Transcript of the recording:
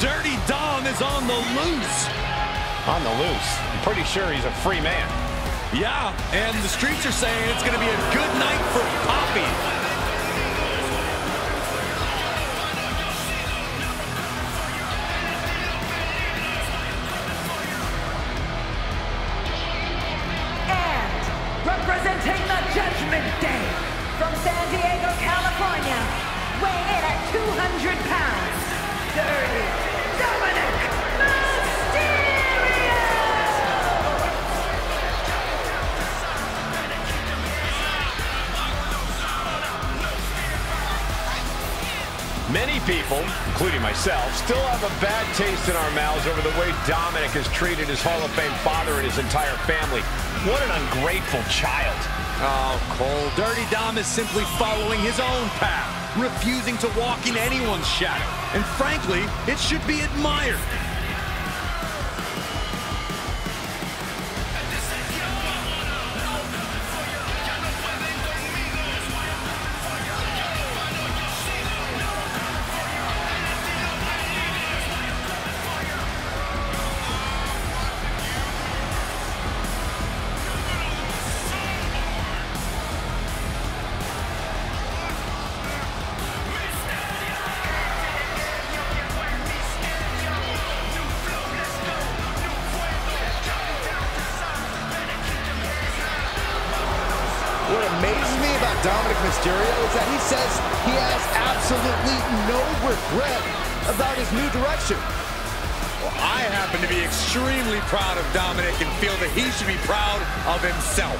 Dirty Dom is on the loose. On the loose. I'm pretty sure he's a free man. Yeah, and the streets are saying it's going to be a good night for Poppy. And representing the Judgment Day from San Diego, California, weighing in at 200 pounds, Dirty Many people, including myself, still have a bad taste in our mouths over the way Dominik has treated his Hall of Fame father and his entire family. What an ungrateful child. Oh, Cole, Dirty Dom is simply following his own path, refusing to walk in anyone's shadow. And frankly, it should be admired. Amazes me about Dominik Mysterio is that he says he has absolutely no regret about his new direction. Well, I happen to be extremely proud of Dominik and feel that he should be proud of himself.